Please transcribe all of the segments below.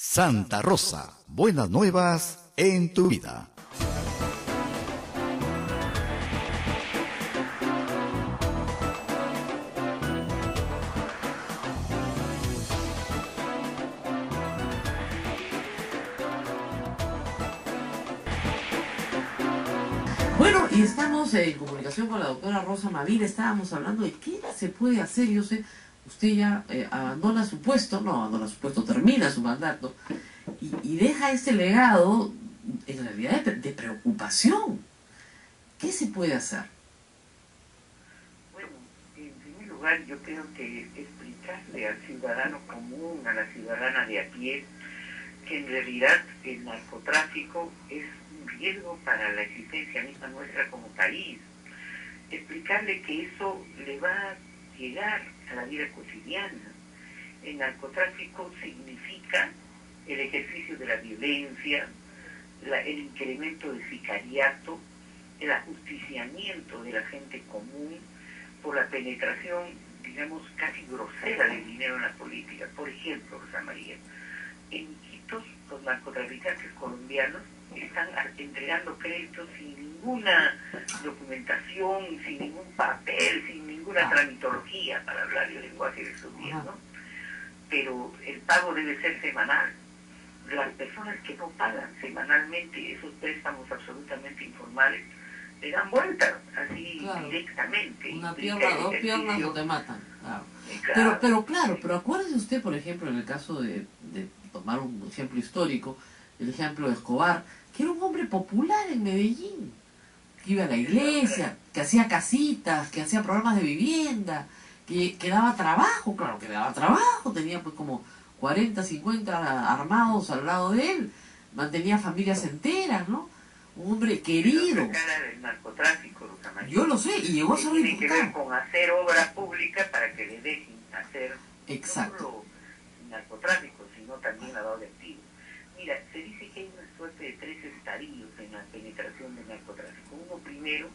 Santa Rosa, buenas nuevas en tu vida. Bueno, y estamos en comunicación con la doctora Rosa Mavil, estábamos hablando de qué se puede hacer, yo sé, usted ya eh, abandona su puesto, no abandona su puesto, termina su mandato, y, deja este legado, en realidad, de, de preocupación. ¿Qué se puede hacer? Bueno, en primer lugar yo creo que explicarle al ciudadano común, a la ciudadana de a pie, que en realidad el narcotráfico es un riesgo para la existencia misma nuestra como país. Explicarle que eso le va a llegar a la vida cotidiana. El narcotráfico significa el ejercicio de la violencia, el incremento del sicariato, el ajusticiamiento de la gente común por la penetración, digamos, casi grosera del dinero en la política. Por ejemplo, Rosa María, en Iquitos los narcotraficantes colombianos están entregando créditos sin ninguna documentación, sin ningún papel, sin ninguna tramitología, para hablar el lenguaje de días, Ajá. ¿no? Pero el pago debe ser semanal. Las personas que no pagan semanalmente esos préstamos absolutamente informales le dan vuelta, así Claro. directamente. Una pierna, dos piernas ejercicio- o te matan. Claro. Pero, claro. pero claro, pero acuérdese usted, por ejemplo, en el caso de, de tomar un ejemplo histórico, el ejemplo de Escobar, que era un hombre popular en Medellín, iba a la iglesia, que hacía casitas, que hacía programas de vivienda, que, que daba trabajo, claro que daba trabajo, tenía pues como 40, 50 armados al lado de él, mantenía familias enteras, ¿no? Un hombre querido. cara del narcotráfico. Yo lo sé, y llegó a ser tiene que ver con hacer obra pública para que le dejen hacer Exacto. no solo narcotráfico, sino también lavado de activos. Mira, se dice que hay una suerte de tres estadios en la penetración del narcotráfico. Uno primero,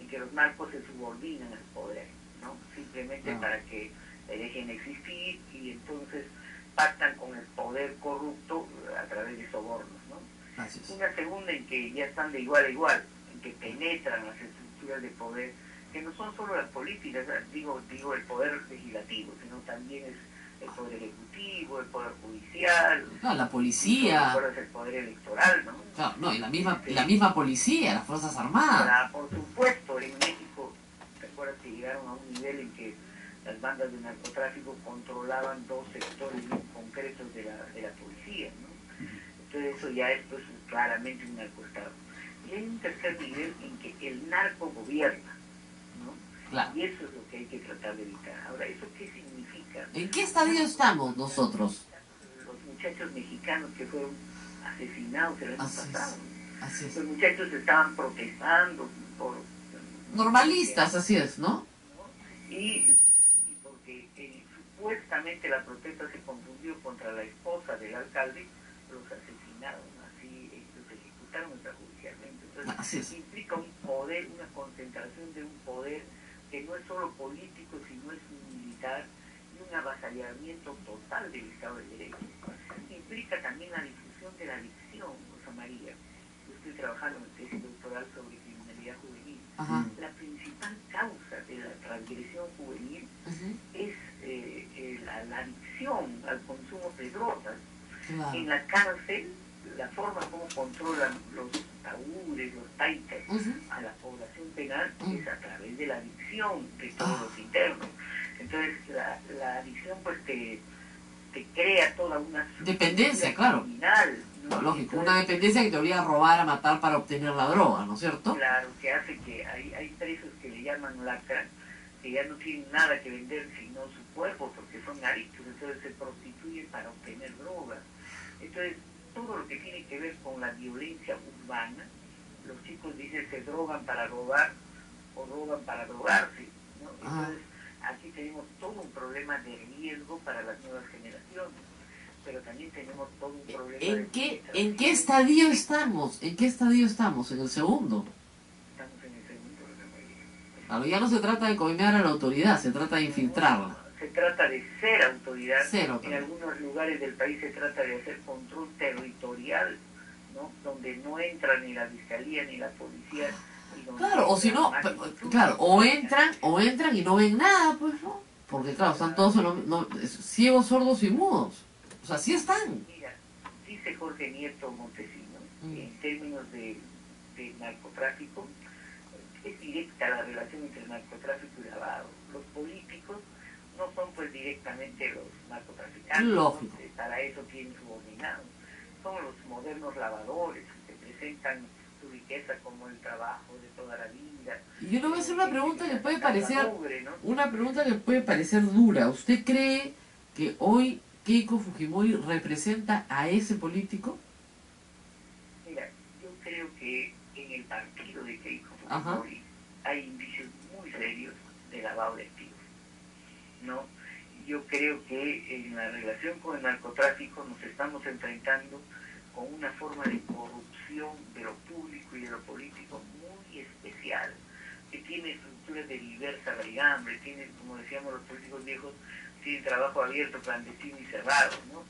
en que los narcos se subordinan al poder, ¿no? Simplemente Ah. para que le dejen existir y entonces pactan con el poder corrupto a través de sobornos, ¿no? Así es. Una segunda en que ya están de igual a igual, en que penetran las estructuras de poder, que no son solo las políticas, digo, digo el poder legislativo, sino también es el poder ejecutivo, el poder judicial, No, la policía. el poder electoral, ¿no? Claro, no, y la misma, y la misma policía, las Fuerzas Armadas. Ahora, por supuesto, en México, ¿te acuerdas que llegaron a un nivel en que las bandas de narcotráfico controlaban dos sectores concretos de la, de la policía, ¿no? Entonces eso ya es pues, claramente un narcoestado. Y hay un tercer nivel en que el narco gobierna. Claro. Y eso es lo que hay que tratar de evitar. Ahora, ¿eso qué significa? ¿En qué estadio estamos nosotros? Los muchachos mexicanos que fueron asesinados el año Así es. pasado. Así es. Los muchachos estaban protestando por... Normalistas, así es, ¿no? y, y porque eh, supuestamente la protesta se confundió contra la esposa del alcalde, los asesinaron, así eh, los ejecutaron extrajudicialmente. Entonces, Así es. implica un poder, una concentración de un poder que no es solo político, sino es militar y un avasallamiento total del Estado de Derecho. Implica también la difusión de la adicción, Rosa María. Yo estoy trabajando en tesis doctoral sobre criminalidad juvenil Ajá. la principal causa de la transgresión juvenil es eh, eh, la, la adicción al consumo de drogas. En la cárcel, la forma como controlan los taúdes, los taitas Ujú. a la población penal Mm. es a través de la adicción de todos Ah. los internos. Entonces, la, la adicción pues te, te crea toda una Dependencia, claro. criminal, ¿no? Lógico, Entonces, una dependencia que te obliga a robar, a matar para obtener la droga, ¿no es cierto? Claro, que hace que hay, hay presos que le llaman lacra, que ya no tienen nada que vender sino su cuerpo porque son adictos, entonces se prostituyen para obtener drogas. Entonces, todo lo que tiene que ver con la violencia urbana, los chicos dicen se drogan para robar o roban para drogarse. ¿no? Ah. Entonces, aquí tenemos todo un problema de riesgo para las nuevas generaciones, pero también tenemos todo un problema de ¿En qué, penetración. ¿En qué estadio estamos? ¿En qué estadio estamos? En el segundo. Estamos en el segundo. Claro, ya no se trata de coimear a la autoridad, se trata de infiltrarla. Se trata de ser autoridad. En algunos lugares del país se trata de hacer control territorial, ¿no? Donde no entra ni la fiscalía ni la policía. Claro, o si no, claro, o entran, o entran y no ven nada, pues, ¿no? Porque, claro, están todos no, ciegos, sordos y mudos. O sea, sí están. Mira, dice Jorge Nieto Montesino, Mm. en términos de, de narcotráfico, es directa la relación entre narcotráfico y lavado. Los políticos no son pues directamente los narcotraficantes, Lógico. para eso tienen subordinados. Son los modernos lavadores que presentan su riqueza como el trabajo de toda la vida. Y yo le voy a hacer una pregunta que puede parecer, pobre, ¿no? una pregunta que puede parecer dura. ¿Usted cree que hoy Keiko Fujimori representa a ese político? Mira, yo creo que en el partido de Keiko Ajá. Fujimori hay indicios muy serios de lavado de. ¿No? Yo creo que en la relación con el narcotráfico nos estamos enfrentando con una forma de corrupción de lo público y de lo político muy especial, que tiene estructuras de diversa raigambre, tiene, como decíamos los políticos viejos, tiene trabajo abierto, clandestino y cerrado, ¿no?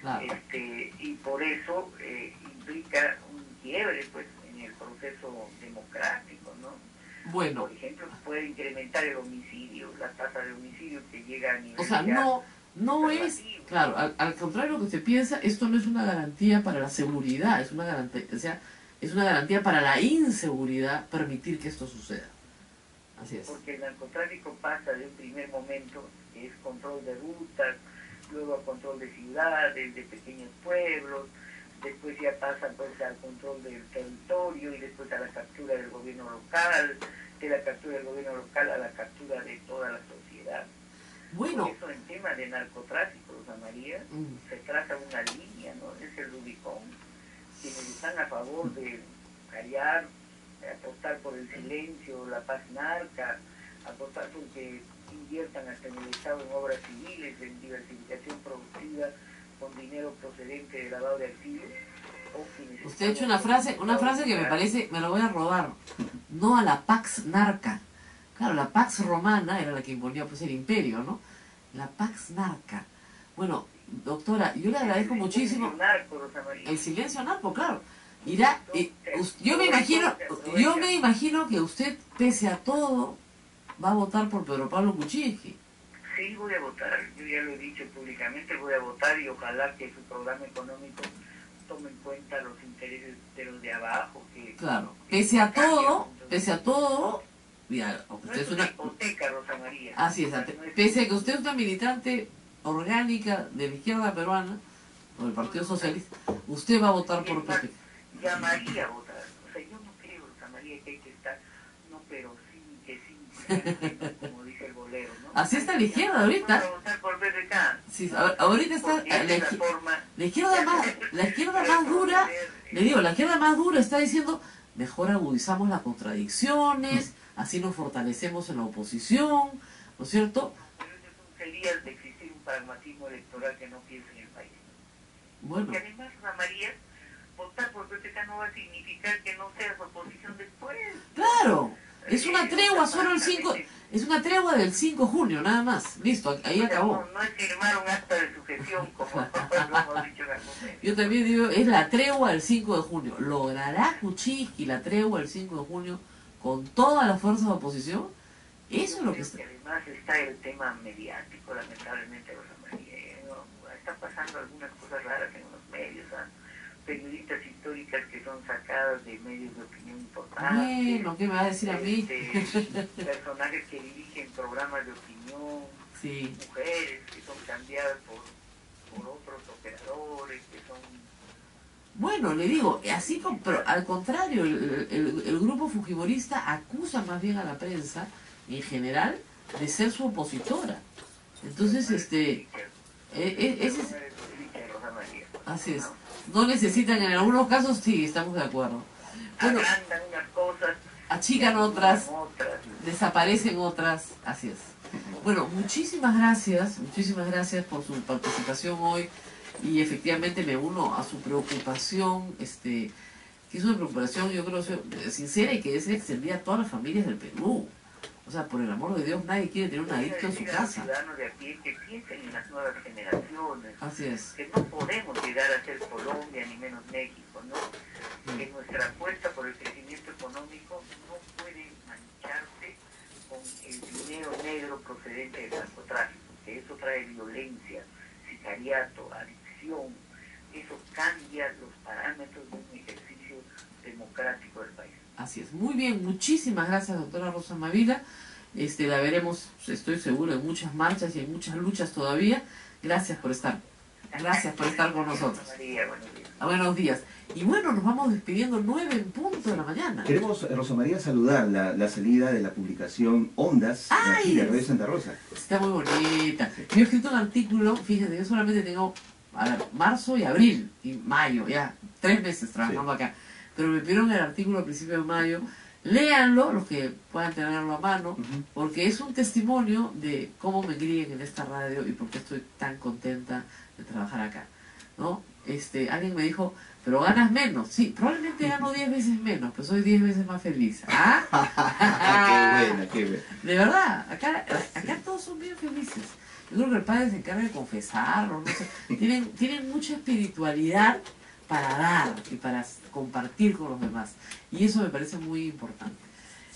Claro. este, y por eso eh, implica un quiebre pues en el proceso democrático no Bueno, por ejemplo puede incrementar el homicidio la tasa de homicidio que llega a nivel o sea, no, no es, claro, al, al contrario de lo que se piensa, esto no es una garantía para la seguridad, es una garantía, o sea, es una garantía para la inseguridad permitir que esto suceda. Así es. porque el narcotráfico pasa de un primer momento que es control de rutas luego a control de ciudades de pequeños pueblos después ya pasa pues al control del territorio y después a la captura del gobierno local de la captura del gobierno local a la captura de toda la sociedad Bueno, Por eso en tema de narcotráfico, Rosa María, mm, se trata una línea, ¿no? Es el Rubicón. Quienes están a favor de callar, de apostar por el silencio, la paz narca, apostar por que inviertan hasta en el Estado en obras civiles, en diversificación productiva con dinero procedente de lavado de activos. usted ha hecho una frase, una frase que me parece, me lo voy a robar. No a la Pax Narca. Claro, la Pax Romana era la que imponía pues el imperio, ¿no? La Pax Narca. Bueno, doctora, yo le agradezco El muchísimo. narco. El silencio narco, claro. Irá, eh, yo me imagino, yo me imagino que usted, pese a todo, va a votar por Pedro Pablo Kuczynski. Sí, voy a votar, yo ya lo he dicho públicamente, voy a votar y ojalá que su programa económico tome en cuenta los intereses de los de abajo, que Claro. Pese a todo, pese a todo, mira, aunque no usted es es una una, hipoteca, Rosa María. Así es, No pese a que usted es una militante orgánica de la izquierda peruana, o del Partido Socialista, usted va a votar por PP. Llamaría a votar, o sea, yo no creo, Rosa María, que hay que estar, no, pero sí, que sí, como dice el bolero, ¿no? Así está la izquierda ahorita. Por. Sí, ahorita está la, izquierda más, la izquierda más dura, le digo, la izquierda más dura está diciendo, mejor agudizamos las contradicciones, así nos fortalecemos en la oposición, ¿no es cierto? Pero eso sería de existir un pragmatismo electoral que no piensa en el país. Bueno, Porque además, Rosa María, votar por PPK no va a significar que no seas oposición después. claro, es una tregua solo el 5, es una tregua del 5 de junio, nada más, listo, ahí acabó. No, es firmar un acta de sujeción, como lo hemos dicho. Yo también digo, es la tregua del 5 de junio. ¿Logrará Kuczynski la tregua del 5 de junio con todas las fuerzas de oposición? Eso es lo que está... además está el tema mediático, lamentablemente, Rosa María. ¿no? Están pasando algunas cosas raras en los medios. ¿ah? Periodistas históricas que son sacadas de medios de opinión importantes. Bueno, ¿qué me va a decir a mí? este, personajes que dirigen programas de opinión, Sí, mujeres que son cambiadas por, por otros operadores, que son... Bueno, le digo, así pero al contrario, el, el- el grupo fujimorista acusa más bien a la prensa, en general, de ser su opositora. Entonces, este, eh, eh, ese es- así es. No necesitan, en algunos casos sí, estamos de acuerdo. Bueno, Agrandan unas cosas, achican otras, otras. desaparecen otras, así es. Bueno, muchísimas gracias, muchísimas gracias por su participación hoy y efectivamente me uno a su preocupación, este, que es una preocupación yo creo sincera y que es extendida a todas las familias del Perú. O sea, por el amor de Dios, nadie quiere tener un adicto en su casa. ciudadanos de a pie que piensen en las nuevas generaciones, Así es. que no podemos llegar a ser Colombia ni menos México, ¿no? Que nuestra apuesta por el crecimiento económico no puede mancharse con el dinero negro procedente del narcotráfico, que eso trae violencia, sicariato, adicción, eso cambia los parámetros de un ejercicio democrático del país. Así es. Muy bien, muchísimas gracias, doctora Rosa Mavila. Este, la veremos, estoy seguro, en muchas marchas y en muchas luchas todavía. Gracias por estar. Gracias por estar con nosotros. María, buenos días. Ah, buenos días. Y bueno, nos vamos despidiendo nueve en punto de la mañana. Queremos, eh, Rosa María, saludar la, la salida de la publicación Ondas de aquí, de Santa Rosa. Está muy bonita. Yo he escrito un artículo, fíjense, yo solamente tengo a ver, marzo y abril y mayo, ya tres meses trabajando acá. Pero me pidieron el artículo a principios de mayo. Léanlo, los que puedan tenerlo a mano, Ujú. porque es un testimonio de cómo me críen en esta radio y por qué estoy tan contenta de trabajar acá. ¿no? Este, alguien me dijo, pero ganas menos. Sí, probablemente gano 10 veces menos, pero soy 10 veces más feliz. ¿Ah? qué buena, qué buena. De verdad, acá, acá todos son bien felices. Yo creo que el padre se encarga de confesar, o no sé. Tienen, tienen mucha espiritualidad para dar y para compartir con los demás. Y eso me parece muy importante.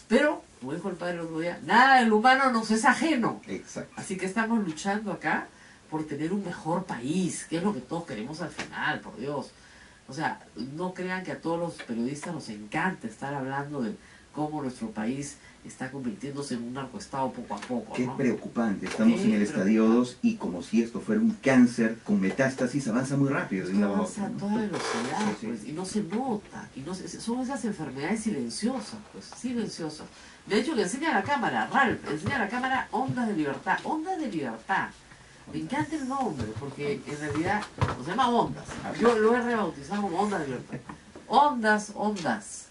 Pero, como dijo el padre el otro día, nada del humano nos es ajeno. Exacto. Así que estamos luchando acá por tener un mejor país, que es lo que todos queremos al final, por Dios. O sea, no crean que a todos los periodistas nos encanta estar hablando de cómo nuestro país está convirtiéndose en un narcoestado poco a poco, Qué ¿no? preocupante. Estamos Qué en el estadio 2 y como si esto fuera un cáncer con metástasis, avanza muy rápido de avanza a toda velocidad, Sí, sí. pues, y no se nota, y no se- son esas enfermedades silenciosas, pues, silenciosas. De hecho, le enseña a la cámara, Ralph, enseña a la cámara ondas de libertad, ondas de libertad. Me encanta el nombre, porque en realidad se llama ondas. Yo lo he rebautizado como ondas de libertad. Ondas, ondas.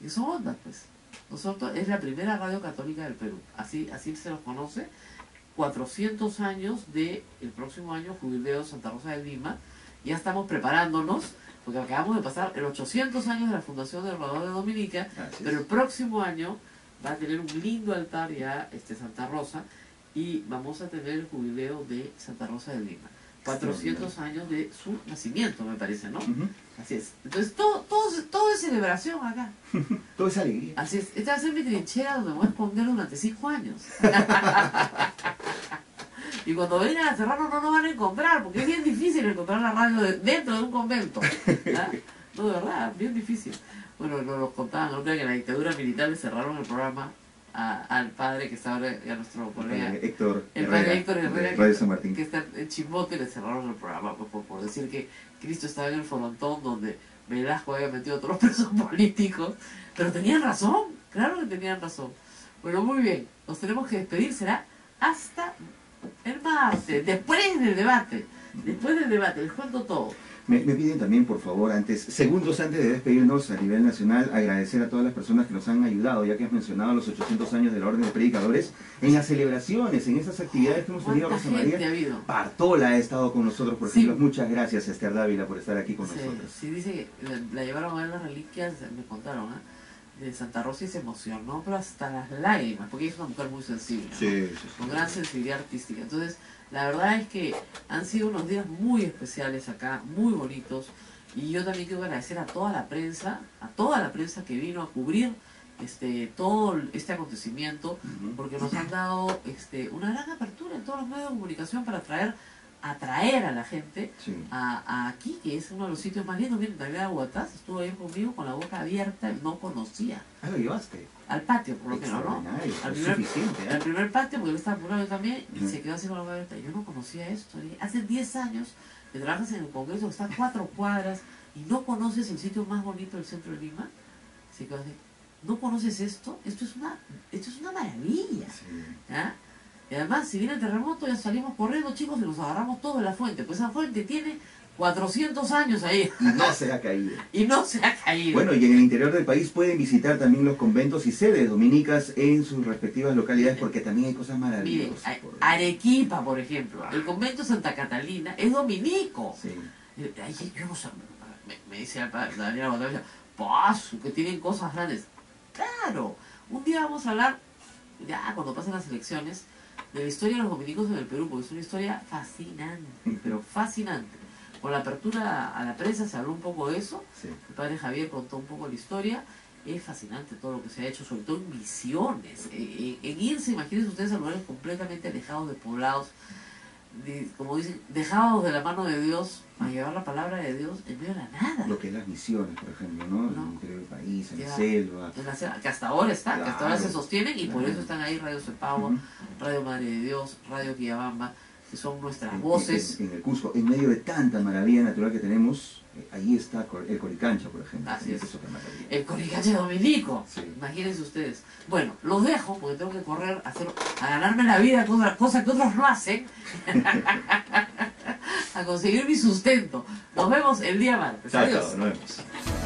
Y son ondas, pues. Nosotros es la primera radio católica del Perú. Así, así se los conoce. 400 años de el próximo año, Jubileo Santa Rosa de Lima. Ya estamos preparándonos, porque acabamos de pasar el 800 años de la fundación del Salvador de Dominica, pero el próximo año va a tener un lindo altar ya este Santa Rosa y vamos a tener el jubileo de Santa Rosa de Lima. 400 años de su nacimiento, me parece, ¿no? Así es. Entonces, todo, todo, todo es celebración acá. Todo es alegría. Así es. Esta va a ser mi trinchera donde me voy a esconder durante cinco años. y cuando vengan a cerrarnos no nos van a encontrar, porque es bien difícil encontrar la radio de- dentro de un convento. ¿Ah? No, de verdad, bien difícil. Bueno, nos lo contaban que en la dictadura militar le cerraron el programa a- al padre que está ahora, ya nuestro colega. Héctor El Herrera, padre Héctor Herrera, Radio San Martín. que está en Chimbote, le cerraron el programa por, por decir que Cristo estaba en el frontón donde Velasco había metido a otros presos políticos. Pero tenían razón, claro que tenían razón. Bueno, muy bien, nos tenemos que despedir, será hasta el martes, después del debate. Después del debate, les cuento todo. Me, me piden también, por favor, antes, segundos antes de despedirnos a nivel nacional, agradecer a todas las personas que nos han ayudado, ya que has mencionado los 800 años de la Orden de Predicadores, en las celebraciones, en esas actividades que hemos tenido, ¿Cuánta Rosa gente María. ha habido? Partola ha estado con nosotros, por Sí. ejemplo. Muchas gracias, Esther Dávila, por estar aquí con Sí, nosotros. sí, dice que la, la llevaron a ver las reliquias, me contaron, ¿ah? De Santa Rosa y se emocionó, pero hasta las lágrimas, porque es una mujer muy sensible. ¿no? sí, sí. con gran sensibilidad artística. Entonces, la verdad es que han sido unos días muy especiales acá, muy bonitos. Y yo también quiero agradecer a toda la prensa, a toda la prensa que vino a cubrir este todo este acontecimiento, porque nos han dado este una gran apertura en todos los medios de comunicación para atraer, atraer a la gente Sí. a, a aquí, que es uno de los sitios más lindos. Miren, David Aguataz estuvo ahí conmigo con la boca abierta, no conocía. Ah, lo llevaste. Al patio, por lo menos, ¿no? Al primer. ¿eh? al primer patio, porque él estaba apurado yo también, y se quedó así con la boca abierta. Yo no conocía esto. Hace 10 años que trabajas en el Congreso, que está a cuatro cuadras, y no conoces el sitio más bonito del centro de Lima. Se quedó así, ¿no conoces esto? Esto es una, esto es una maravilla. Sí. ¿ya? Y además, si viene el terremoto, ya salimos corriendo, chicos, y nos agarramos todo de la fuente. Pues esa fuente tiene 400 años ahí, Y no se ha caído. y no se ha caído. Bueno, y en el interior del país pueden visitar también los conventos y sedes dominicas en sus respectivas localidades porque también hay cosas maravillosas. por- Arequipa, por ejemplo, el convento Santa Catalina es dominico. Sí. Eh, ay, yo no sé, me, me dice el padre Daniel Botella, paso, que tienen cosas grandes. Claro, un día vamos a hablar ya cuando pasen las elecciones, de la historia de los dominicos en el Perú, porque es una historia fascinante, pero fascinante. Con la apertura a la prensa se habló un poco de eso, Sí. el padre Javier contó un poco la historia, es fascinante todo lo que se ha hecho, sobre todo en misiones, en, en irse, imagínense ustedes, a lugares completamente alejados de poblados, como dicen, dejados de la mano de Dios, a llevar la palabra de Dios en medio de la nada. Lo que es las misiones, por ejemplo, ¿no? En el interior del país, en la selva. En la selva, que hasta ahora está, que hasta ahora se sostienen y por eso están ahí Radio Cepagua, Ujú. Radio Madre de Dios, Radio Quillabamba, que son nuestras En- voces. En, en el Cusco, en medio de tanta maravilla natural que tenemos, eh, ahí está el Coricancha, por ejemplo. Así es. El Coricache Dominico. Sí. Imagínense ustedes. Bueno, los dejo porque tengo que correr a, hacer, a ganarme la vida con otra cosa que otros no hacen. a conseguir mi sustento. Nos vemos el día martes. Chao, Adiós. chao, nos vemos.